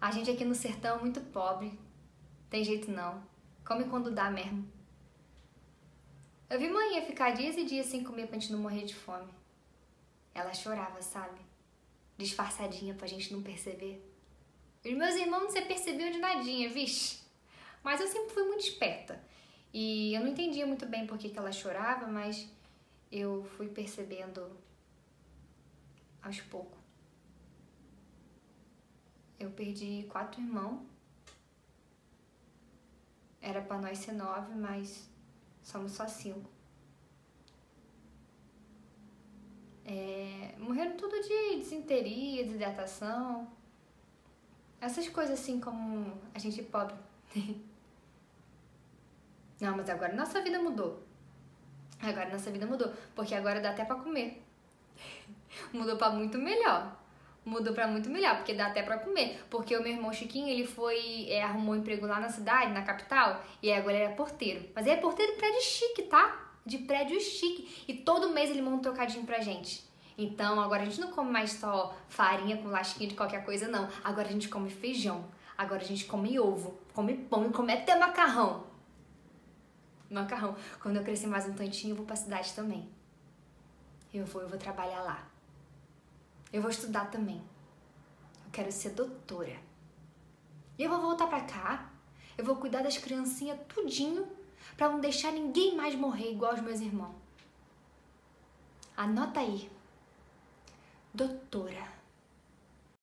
A gente aqui no sertão é muito pobre. Tem jeito não. Come quando dá mesmo. Eu vi mãe ficar dias e dias sem comer pra gente não morrer de fome. Ela chorava, sabe? Disfarçadinha pra gente não perceber. Os meus irmãos não se percebiam de nadinha, vixe. Mas eu sempre fui muito esperta. E eu não entendia muito bem por que, que ela chorava, mas eu fui percebendo aos poucos. Eu perdi quatro irmãos. Era para nós ser nove, mas somos só cinco. É, morreram tudo de desinteria, desidratação. Essas coisas assim como a gente pobre. Não, mas agora nossa vida mudou. Agora nossa vida mudou, porque agora dá até para comer. mudou para muito melhor. Mudou para muito melhor, porque dá até para comer. Porque o meu irmão Chiquinho, ele foi, é, arrumou um emprego lá na cidade, na capital, e agora ele é porteiro. Mas ele é porteiro de prédio chique, tá? De prédio chique. E todo mês ele manda um trocadinho pra gente. Então agora a gente não come mais só farinha com lasquinha de qualquer coisa, não. Agora a gente come feijão. Agora a gente come ovo, come pão e come até macarrão. Macarrão. Quando eu crescer mais um tantinho, eu vou pra cidade também. Eu vou, eu vou trabalhar lá. Eu vou estudar também. Eu quero ser doutora. E eu vou voltar pra cá. Eu vou cuidar das criancinhas tudinho pra não deixar ninguém mais morrer igual os meus irmãos. Anota aí doutora.